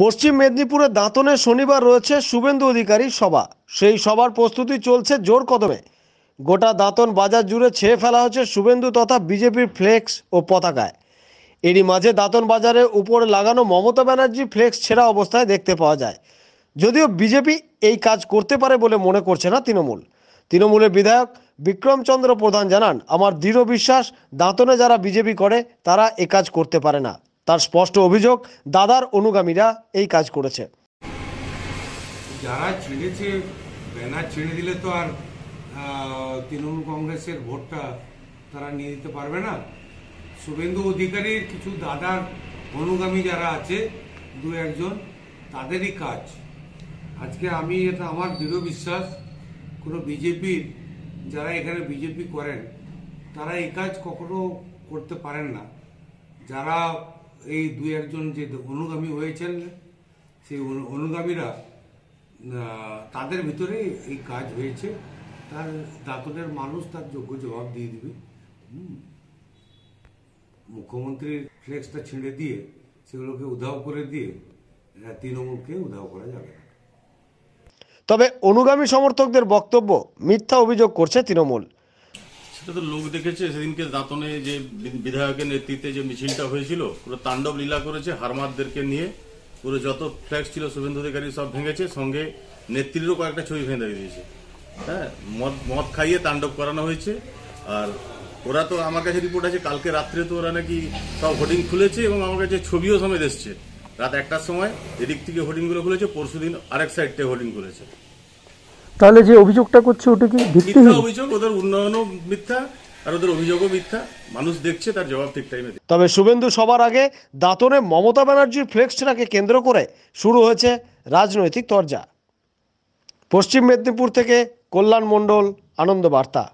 পশ্চিম মেদিনীপুরে দাঁতনে শনিবার রয়েছে শুভেন্দু অধিকারী সভা। সেই সভার প্রস্তুতি চলছে জোর কদমে। গোটা দাঁতন বাজার জুড়ে ছেয়ে ফেলা হচ্ছে শুভেন্দু তথা বিজেপির ফ্লেক্স ও পতাকায়। এরই মাঝে দাঁতন বাজারে উপরে লাগানো মমতা ব্যানার্জি ফ্লেক্স ছেঁড়া অবস্থায় দেখতে পাওয়া যায়। যদিও বিজেপি এই কাজ করতে পারে বলে মনে করছে না তৃণমূল। তৃণমূলের বিধায়ক বিক্রমচন্দ্র প্রধান জানান, আমার দৃঢ় বিশ্বাস, দাঁতনে যারা বিজেপি করে, তারা এ কাজ করতে পারে না। তার স্পষ্ট অভিযোগ, দাদার অনুগামীরা এই কাজ করেছে। যারা ছিঁড়েছে, ব্যানার ছিঁড়ে দিলে তো আর তৃণমূল কংগ্রেসের ভোটটা তারা নিয়ে দিতে পারবে না। শুভেন্দু অধিকারীর কিছু দাদার অনুগামী যারা আছে, দু একজন, তাদেরই কাজ। আজকে আমি, এটা আমার দৃঢ় বিশ্বাস, কোনো বিজেপির, যারা এখানে বিজেপি করেন, তারা এই কাজ কখনো করতে পারেন না। যারা এই দু একজন যে অনুগামী হয়েছেন, সেই অনু- অনুগামীরা তাদের ভিতরে এই কাজ হয়েছে। তার দাঁতনের মানুষ তার যোগ্য জবাব দিয়ে দিবে। মুখ্যমন্ত্রীর ফ্লেক্সটা ছিঁড়ে দিয়ে, সেগুলোকে উধাও করে দিয়ে তৃণমূলকে উধাও করা যাবে তবে অনুগামী সমর্থকদের বক্তব্য, মিথ্যা অভিযোগ করছে তৃণমূল। সেটা তো লোক দেখেছে, সেদিনকে দাঁতনে যে বিধায়কের নেতৃত্বে যে মিছিলটা হয়েছিল, পুরো তাণ্ডব লীলা করেছে হারমাদদেরকে নিয়ে। পুরো যত ফ্ল্যাক্স ছিল, শুভেন্দু অধিকারী সব ভেঙেছে, সঙ্গে নেত্রীরও কয়েকটা ছবি ভেঙে দিয়েছে। হ্যাঁ মদ মদ খাইয়ে তাণ্ডব করানো হয়েছে। আর ওরা তো আমার কাছে রিপোর্ট আছে, কালকে রাত্রে তো ওরা নাকি সব হোর্ডিং খুলেছে এবং আমার কাছে ছবিও সমেত এসছে। রাত একটার সময় এদিক থেকে হোর্ডিংগুলো খুলেছে পরশু দিন আরেক সাইড থেকে হোর্ডিং খুলেছে তাহলে যে অভিযোগটা করছে ওটা কি ভিত্তিহীন অভিযোগ ওদের উন্নয়নও মিথ্যা আর ওদের অভিযোগও মিথ্যা। মানুষ দেখছে তার জবাব ঠিক টাইমে তবে শুভেন্দু সবার আগে দাঁতনে মমতা ব্যানার্জির ফ্লেক্সটাকে কেন্দ্র করে শুরু হয়েছে রাজনৈতিক তরজা। পশ্চিম মেদিনীপুর থেকে কল্যাণ মণ্ডল আনন্দ বার্তা।